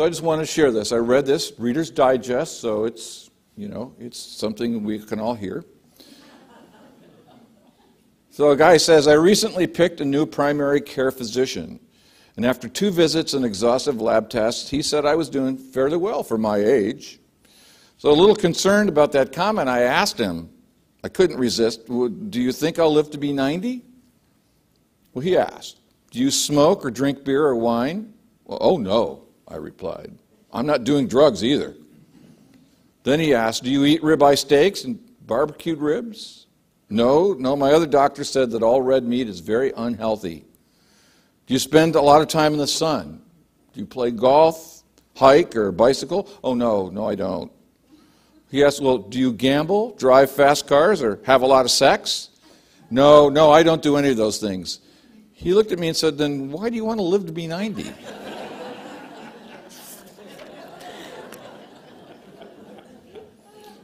So I just want to share this. I read this, Reader's Digest, so it's, you know, it's something we can all hear. So a guy says, I recently picked a new primary care physician. And after two visits and exhaustive lab tests, he said I was doing fairly well for my age. So a little concerned about that comment, I asked him, I couldn't resist, do you think I'll live to be 90? Well, he asked, do you smoke or drink beer or wine? Well, oh no, I replied. I'm not doing drugs either. Then he asked, do you eat ribeye steaks and barbecued ribs? No, no, my other doctor said that all red meat is very unhealthy. Do you spend a lot of time in the sun? Do you play golf, hike, or bicycle? Oh, no, no, I don't. He asked, Well, do you gamble, drive fast cars, or have a lot of sex? No, no, I don't do any of those things. He looked at me and said, Then why do you want to live to be 90?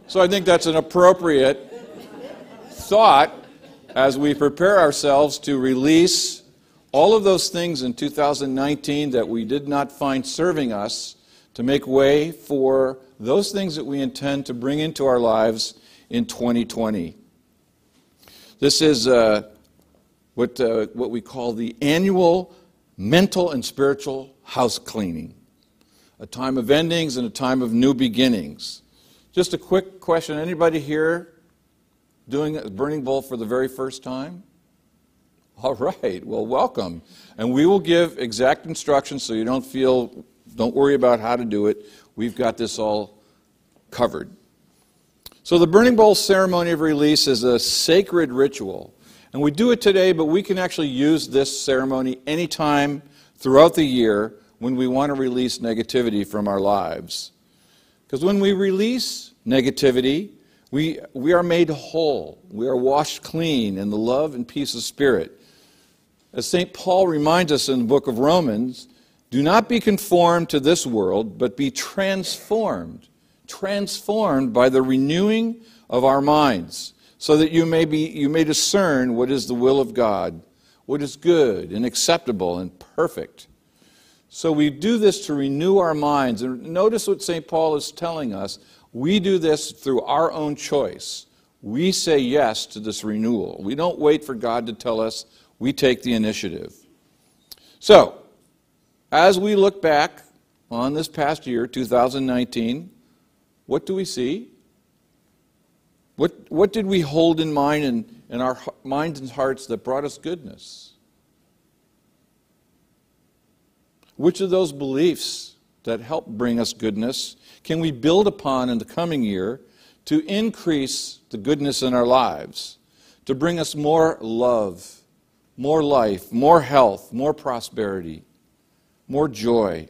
So I think that's an appropriate thought as we prepare ourselves to release all of those things in 2019 that we did not find serving us to make way for those things that we intend to bring into our lives in 2020. This is uh, what, uh, what we call the annual mental and spiritual house cleaning, a time of endings and a time of new beginnings. Just a quick question anybody here doing a burning bowl for the very first time? All right, well, welcome. And we will give exact instructions so you don't feel, don't worry about how to do it. We've got this all covered. So, the burning bowl ceremony of release is a sacred ritual. And we do it today, but we can actually use this ceremony anytime throughout the year when we want to release negativity from our lives. Because when we release negativity, we, we are made whole. We are washed clean in the love and peace of spirit. As St. Paul reminds us in the book of Romans, do not be conformed to this world, but be transformed. Transformed by the renewing of our minds, so that you may, be, you may discern what is the will of God, what is good and acceptable and perfect. So we do this to renew our minds. And notice what St. Paul is telling us. We do this through our own choice. We say yes to this renewal. We don't wait for God to tell us we take the initiative. So, as we look back on this past year, 2019, what do we see? What, what did we hold in mind in, in our minds and hearts that brought us goodness? Which of those beliefs that help bring us goodness can we build upon in the coming year to increase the goodness in our lives, to bring us more love, more life, more health, more prosperity, more joy.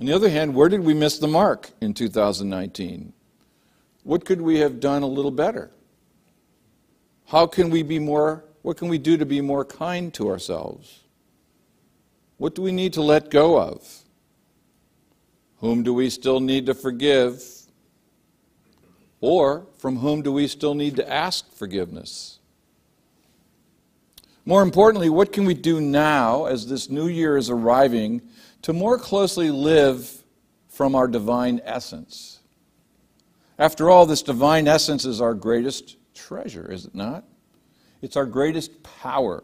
On the other hand, where did we miss the mark in 2019? What could we have done a little better? How can we be more, what can we do to be more kind to ourselves? What do we need to let go of? Whom do we still need to forgive? Or from whom do we still need to ask forgiveness? More importantly, what can we do now as this new year is arriving to more closely live from our divine essence? After all, this divine essence is our greatest treasure, is it not? It's our greatest power.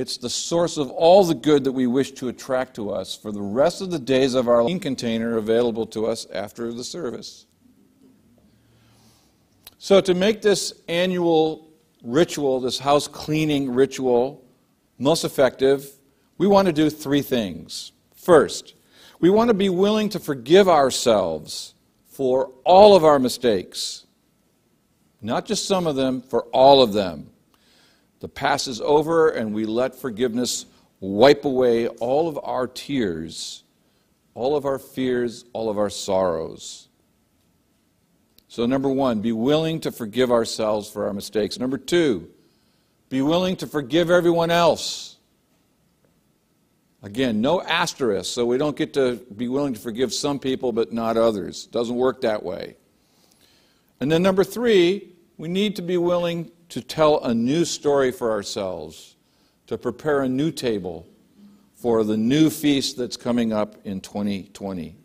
It's the source of all the good that we wish to attract to us for the rest of the days of our container available to us after the service. So, to make this annual ritual, this house cleaning ritual, most effective, we want to do three things. First, we want to be willing to forgive ourselves for all of our mistakes, not just some of them, for all of them. The past is over, and we let forgiveness wipe away all of our tears, all of our fears, all of our sorrows. So, number one, be willing to forgive ourselves for our mistakes. Number two, be willing to forgive everyone else. Again, no asterisk, so we don't get to be willing to forgive some people but not others. It doesn't work that way. And then number three, we need to be willing to tell a new story for ourselves, to prepare a new table for the new feast that's coming up in 2020.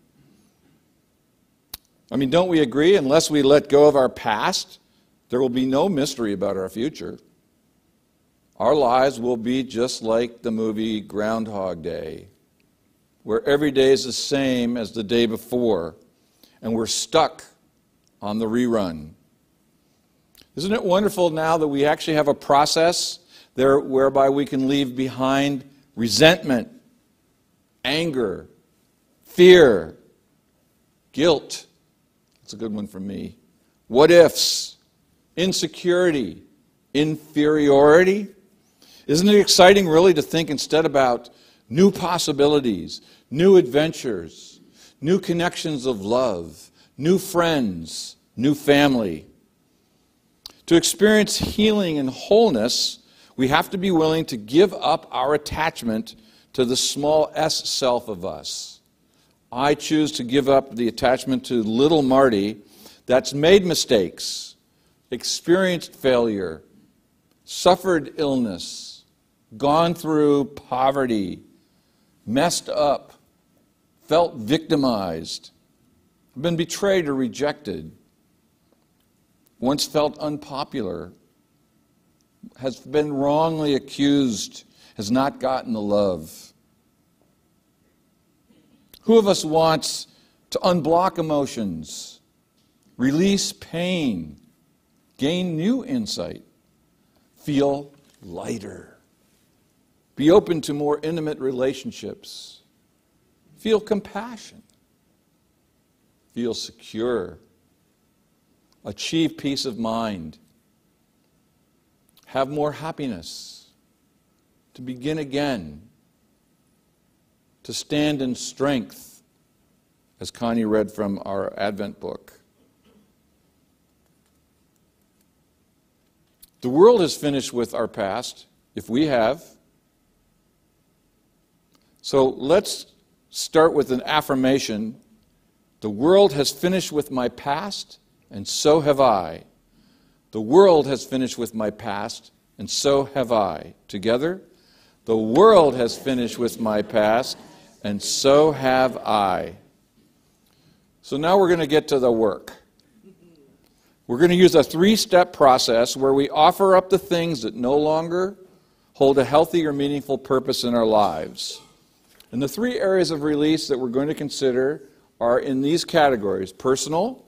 I mean, don't we agree? Unless we let go of our past, there will be no mystery about our future. Our lives will be just like the movie Groundhog Day, where every day is the same as the day before, and we're stuck on the rerun. Isn't it wonderful now that we actually have a process there whereby we can leave behind resentment, anger, fear, guilt? That's a good one for me. What ifs, insecurity, inferiority. Isn't it exciting, really, to think instead about new possibilities, new adventures, new connections of love, new friends, new family? To experience healing and wholeness, we have to be willing to give up our attachment to the small s self of us. I choose to give up the attachment to little Marty that's made mistakes, experienced failure, suffered illness, gone through poverty, messed up, felt victimized, been betrayed or rejected once felt unpopular, has been wrongly accused, has not gotten the love. Who of us wants to unblock emotions, release pain, gain new insight, feel lighter, be open to more intimate relationships, feel compassion, feel secure? Achieve peace of mind, have more happiness, to begin again, to stand in strength, as Connie read from our Advent book. The world has finished with our past, if we have. So let's start with an affirmation. The world has finished with my past and so have I. The world has finished with my past, and so have I. Together, the world has finished with my past, and so have I. So now we're going to get to the work. We're going to use a three step process where we offer up the things that no longer hold a healthy or meaningful purpose in our lives. And the three areas of release that we're going to consider are in these categories personal,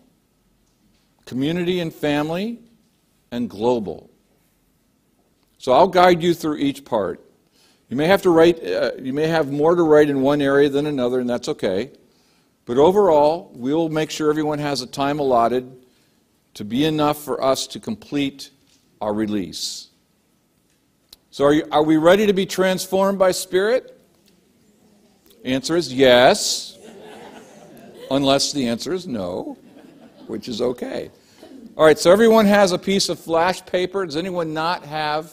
community and family, and global. So I'll guide you through each part. You may have to write, uh, you may have more to write in one area than another, and that's okay. But overall, we'll make sure everyone has a time allotted to be enough for us to complete our release. So, are, you, are we ready to be transformed by Spirit? Answer is yes, unless the answer is no which is okay. All right, so everyone has a piece of flash paper. Does anyone not have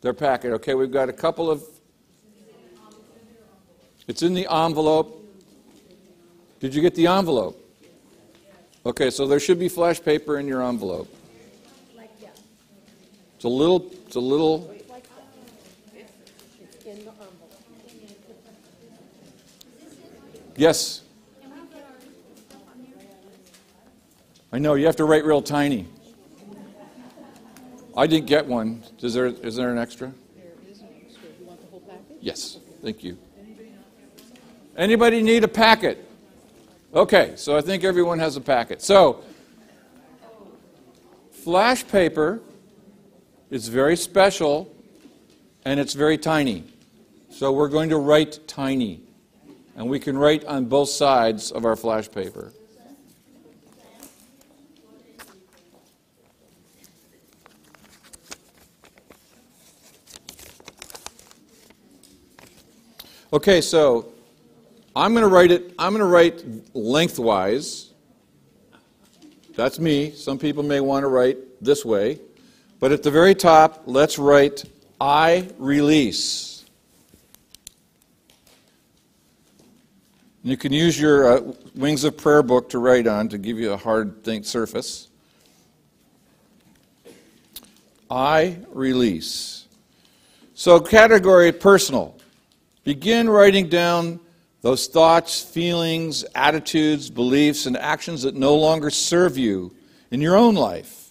their packet? Okay, we've got a couple of. It's in the envelope. Did you get the envelope? Okay, so there should be flash paper in your envelope. It's a little, it's a little. Yes. I know, you have to write real tiny. I didn't get one. Is there, is there an extra? There is an extra. You want the whole packet? Yes, thank you. Anybody need a packet? Okay, so I think everyone has a packet. So, flash paper is very special and it's very tiny. So, we're going to write tiny. And we can write on both sides of our flash paper. Okay, so I'm going to write it, I'm going to write lengthwise. That's me. Some people may want to write this way. But at the very top, let's write I release. You can use your uh, Wings of Prayer book to write on to give you a hard think surface. I release. So, category personal. Begin writing down those thoughts, feelings, attitudes, beliefs, and actions that no longer serve you in your own life.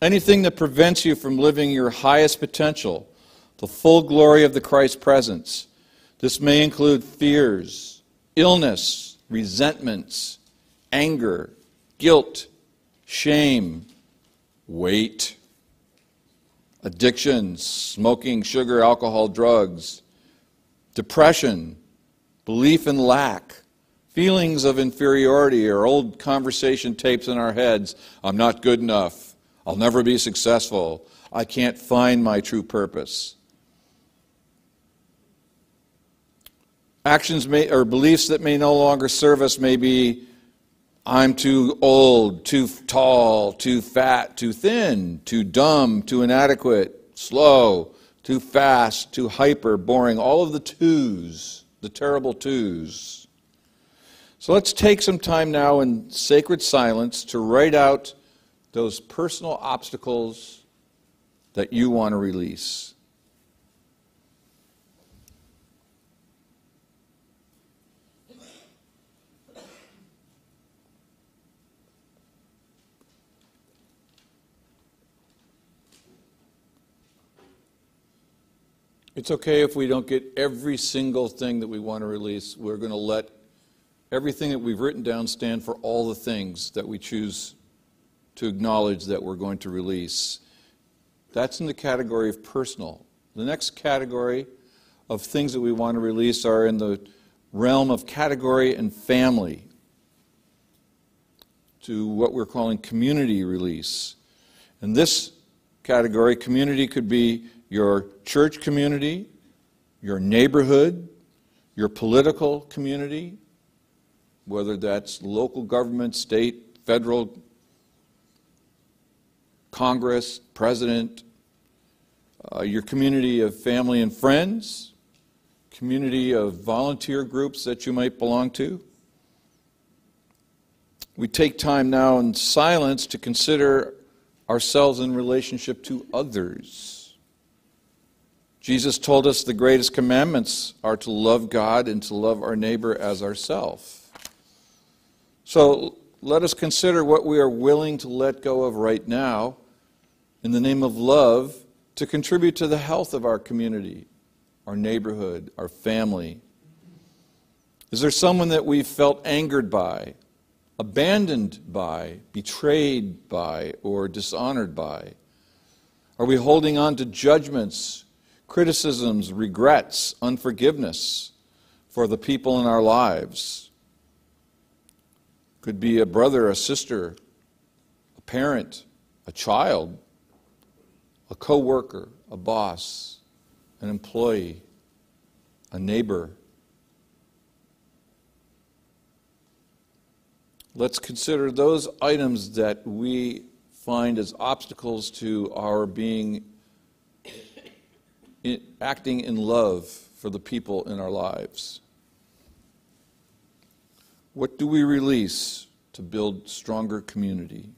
Anything that prevents you from living your highest potential, the full glory of the Christ presence. This may include fears, illness, resentments, anger, guilt, shame, weight, addictions, smoking, sugar, alcohol, drugs, depression, belief in lack, feelings of inferiority, or old conversation tapes in our heads I'm not good enough, I'll never be successful, I can't find my true purpose. Actions may, or beliefs that may no longer serve us may be I'm too old, too tall, too fat, too thin, too dumb, too inadequate, slow, too fast, too hyper, boring, all of the twos the terrible twos. So let's take some time now in sacred silence to write out those personal obstacles that you want to release. It's okay if we don't get every single thing that we want to release. We're going to let everything that we've written down stand for all the things that we choose to acknowledge that we're going to release. That's in the category of personal. The next category of things that we want to release are in the realm of category and family, to what we're calling community release. In this category, community could be your church community, your neighborhood, your political community, whether that's local government, state, federal, Congress, president, uh, your community of family and friends, community of volunteer groups that you might belong to. We take time now in silence to consider ourselves in relationship to others. Jesus told us the greatest commandments are to love God and to love our neighbor as ourself. So let us consider what we are willing to let go of right now in the name of love to contribute to the health of our community, our neighborhood, our family. Is there someone that we've felt angered by, abandoned by, betrayed by, or dishonored by? Are we holding on to judgments? Criticisms, regrets, unforgiveness for the people in our lives. Could be a brother, a sister, a parent, a child, a coworker, a boss, an employee, a neighbor. Let's consider those items that we find as obstacles to our being in, acting in love for the people in our lives? What do we release to build stronger community?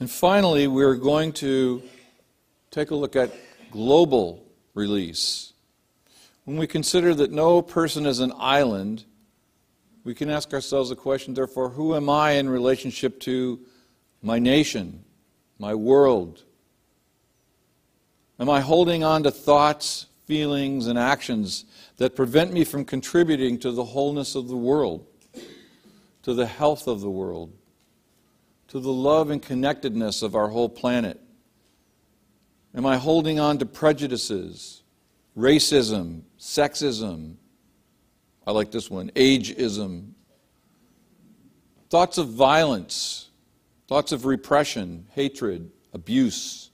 And finally, we're going to take a look at global release. When we consider that no person is an island, we can ask ourselves the question, therefore, who am I in relationship to my nation, my world? Am I holding on to thoughts, feelings, and actions that prevent me from contributing to the wholeness of the world, to the health of the world, to the love and connectedness of our whole planet? Am I holding on to prejudices, racism, sexism, I like this one ageism. Thoughts of violence, thoughts of repression, hatred, abuse.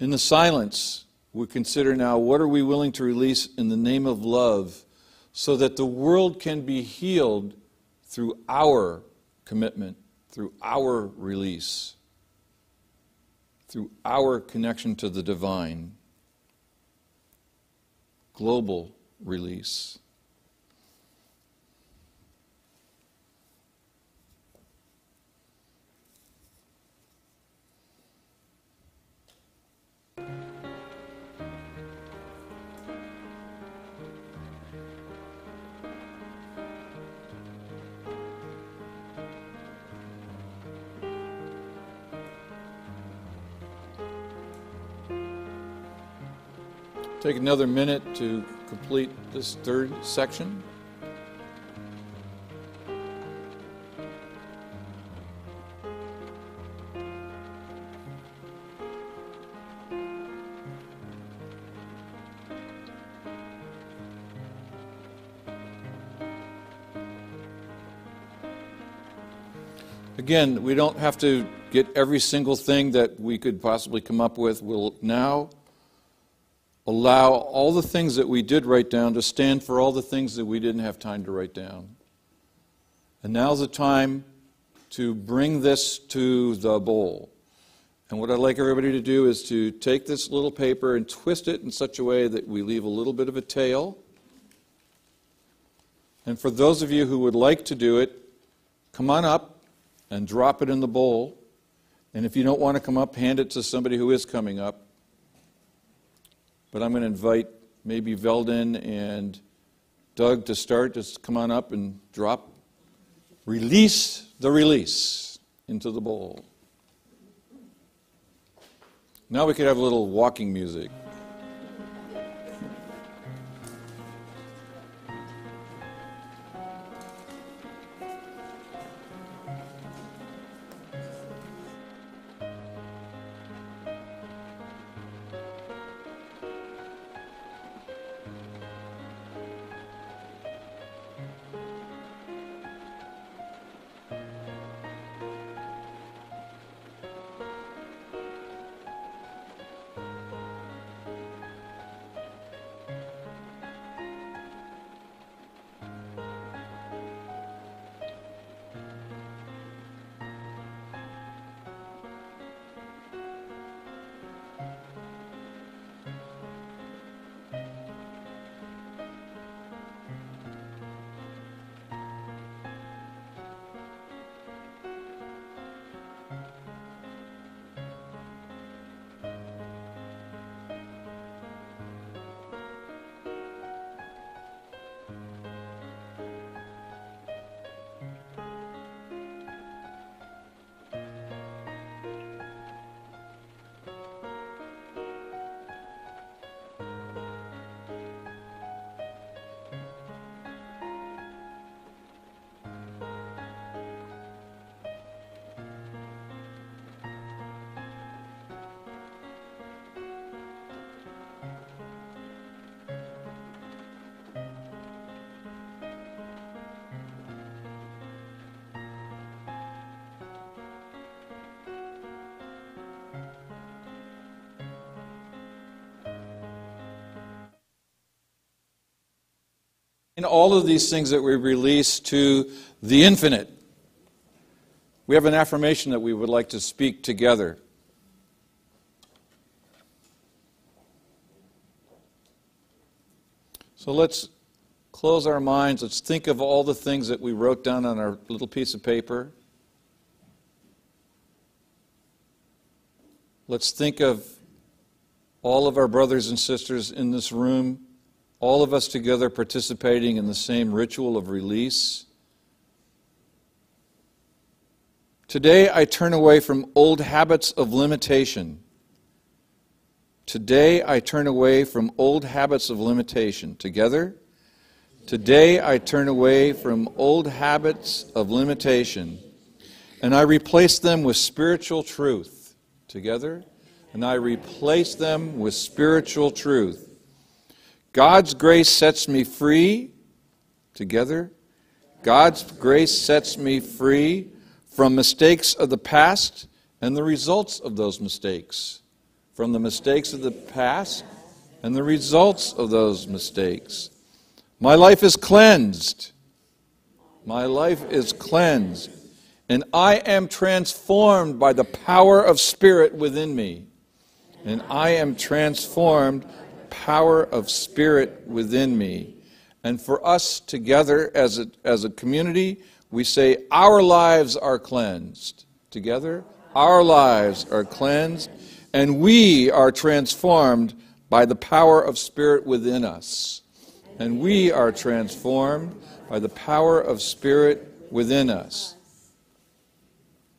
In the silence, we consider now what are we willing to release in the name of love so that the world can be healed through our commitment, through our release, through our connection to the divine. Global release. Take another minute to complete this third section. Again, we don't have to get every single thing that we could possibly come up with. We'll now allow all the things that we did write down to stand for all the things that we didn't have time to write down. And now's the time to bring this to the bowl. And what I'd like everybody to do is to take this little paper and twist it in such a way that we leave a little bit of a tail. And for those of you who would like to do it, come on up and drop it in the bowl. And if you don't want to come up, hand it to somebody who is coming up. But I'm going to invite maybe Veldon and Doug to start. Just come on up and drop. Release the release into the bowl. Now we could have a little walking music. In all of these things that we release to the infinite, we have an affirmation that we would like to speak together. So let's close our minds. Let's think of all the things that we wrote down on our little piece of paper. Let's think of all of our brothers and sisters in this room all of us together participating in the same ritual of release. Today, I turn away from old habits of limitation. Today, I turn away from old habits of limitation. Together, today, I turn away from old habits of limitation and I replace them with spiritual truth. Together, and I replace them with spiritual truth. God's grace sets me free. Together. God's grace sets me free from mistakes of the past and the results of those mistakes. From the mistakes of the past and the results of those mistakes. My life is cleansed. My life is cleansed. And I am transformed by the power of Spirit within me. And I am transformed power of Spirit within me. And for us together as a, as a community, we say, Our lives are cleansed. Together, our lives are cleansed, and we are transformed by the power of Spirit within us. And we are transformed by the power of Spirit within us.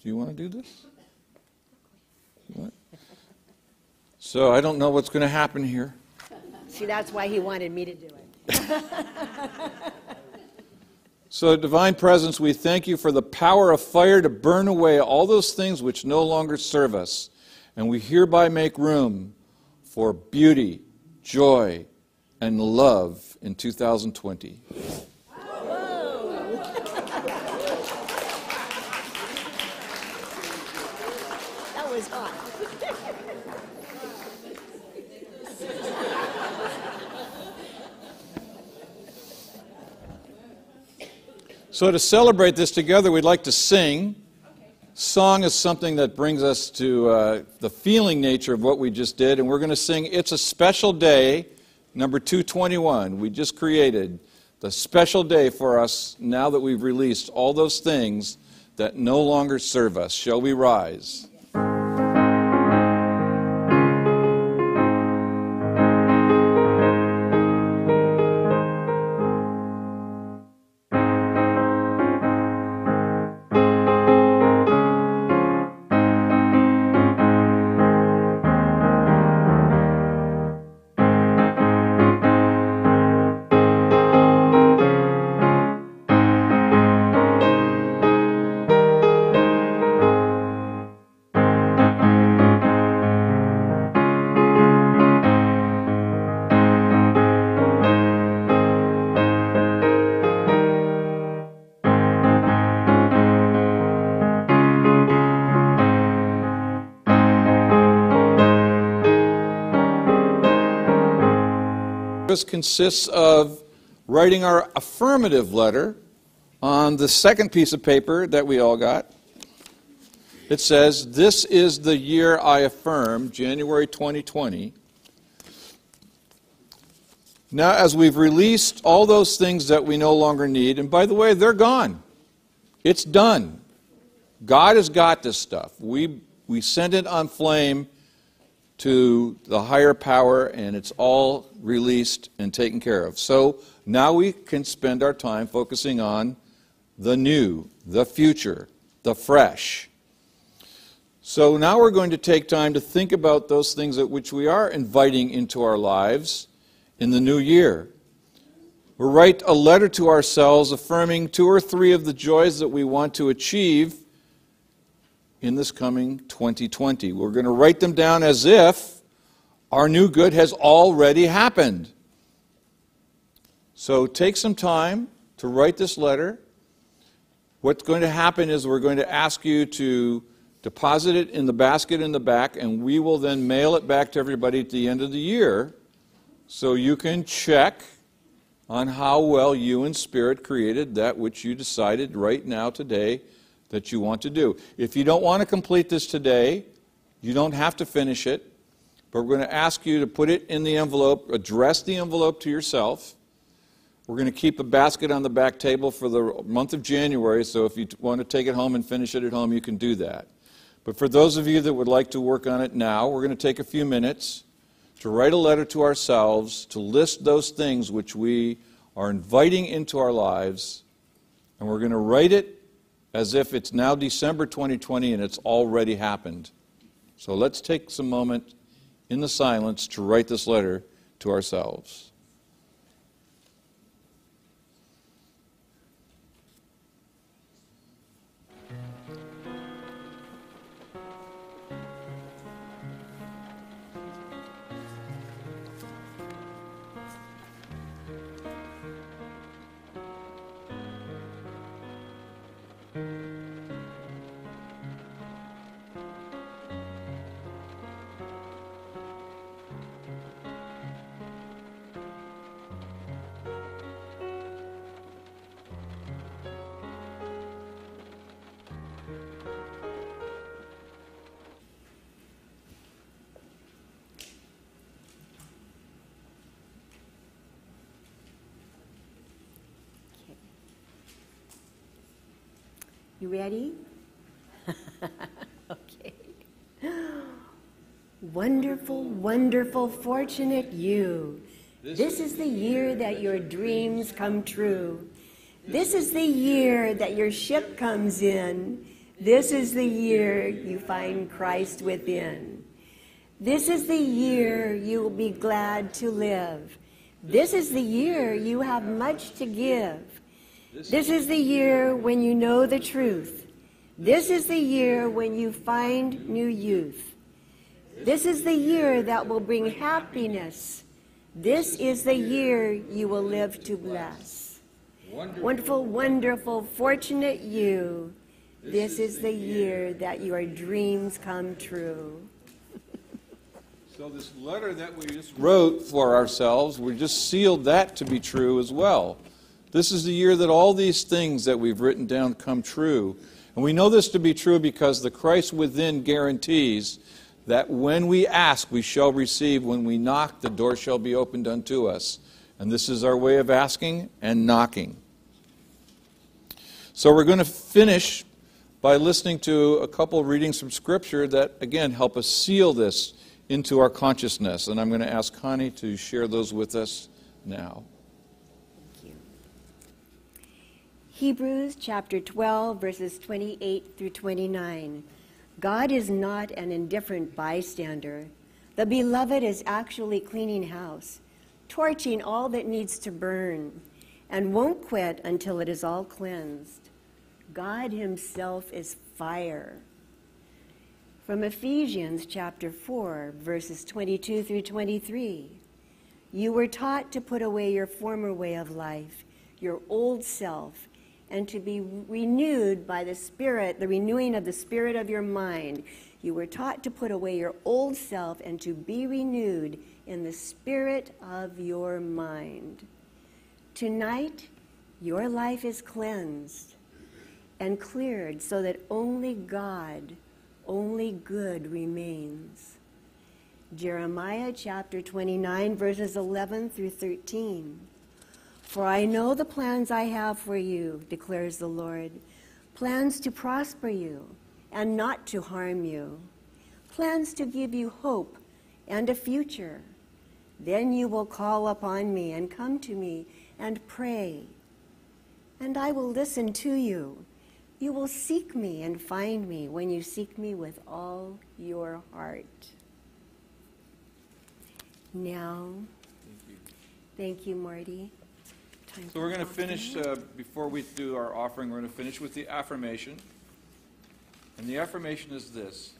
Do you want to do this? What? So I don't know what's going to happen here. See, that's why he wanted me to do it. So, Divine Presence, we thank you for the power of fire to burn away all those things which no longer serve us. And we hereby make room for beauty, joy, and love in 2020. So, to celebrate this together, we'd like to sing. Song is something that brings us to uh, the feeling nature of what we just did, and we're going to sing It's a Special Day, number 221. We just created the special day for us now that we've released all those things that no longer serve us. Shall we rise? Consists of writing our affirmative letter on the second piece of paper that we all got. It says, This is the year I affirm, January 2020. Now, as we've released all those things that we no longer need, and by the way, they're gone. It's done. God has got this stuff. We, we send it on flame to the higher power, and it's all released and taken care of. So now we can spend our time focusing on the new, the future, the fresh. So now we're going to take time to think about those things that which we are inviting into our lives in the new year. We'll write a letter to ourselves affirming two or three of the joys that we want to achieve in this coming 2020. We're going to write them down as if our new good has already happened. So take some time to write this letter. What's going to happen is we're going to ask you to deposit it in the basket in the back, and we will then mail it back to everybody at the end of the year so you can check on how well you and Spirit created that which you decided right now today that you want to do. If you don't want to complete this today, you don't have to finish it, but we're going to ask you to put it in the envelope, address the envelope to yourself. We're going to keep a basket on the back table for the month of January, so if you want to take it home and finish it at home, you can do that. But for those of you that would like to work on it now, we're going to take a few minutes to write a letter to ourselves to list those things which we are inviting into our lives, and we're going to write it as if it's now December 2020 and it's already happened. So let's take some moment in the silence to write this letter to ourselves. You ready? okay. Wonderful, wonderful, fortunate you. This is the year that your dreams come true. This is the year that your ship comes in. This is the year you find Christ within. This is the year you will be glad to live. This is the year you have much to give. This is the year when you know the truth. This is the year when you find new youth. This is the year that will bring happiness. This is the year you will live to bless. Wonderful, wonderful, fortunate you. This is the year that your dreams come true. So, this letter that we just wrote for ourselves, we just sealed that to be true as well. This is the year that all these things that we've written down come true. And we know this to be true because the Christ within guarantees that when we ask, we shall receive. When we knock, the door shall be opened unto us. And this is our way of asking and knocking. So we're going to finish by listening to a couple readings from Scripture that, again, help us seal this into our consciousness. And I'm going to ask Connie to share those with us now. Hebrews chapter 12, verses 28 through 29. God is not an indifferent bystander. The beloved is actually cleaning house, torching all that needs to burn, and won't quit until it is all cleansed. God Himself is fire. From Ephesians chapter 4, verses 22 through 23. You were taught to put away your former way of life, your old self and to be renewed by the Spirit, the renewing of the Spirit of your mind. You were taught to put away your old self and to be renewed in the Spirit of your mind. Tonight, your life is cleansed and cleared so that only God, only good remains. Jeremiah chapter 29, verses 11 through 13. For I know the plans I have for you, declares the Lord plans to prosper you and not to harm you, plans to give you hope and a future. Then you will call upon me and come to me and pray, and I will listen to you. You will seek me and find me when you seek me with all your heart. Now, thank you, thank you Marty. So we're going to finish, uh, before we do our offering, we're going to finish with the affirmation. And the affirmation is this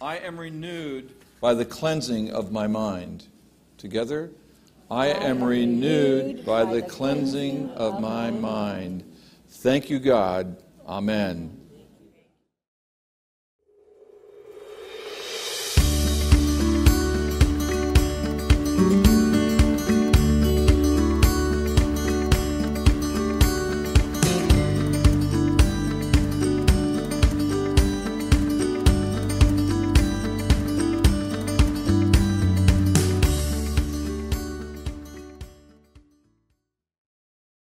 I am renewed by the cleansing of my mind. Together, I am renewed by the cleansing of my mind. Thank you, God. Amen.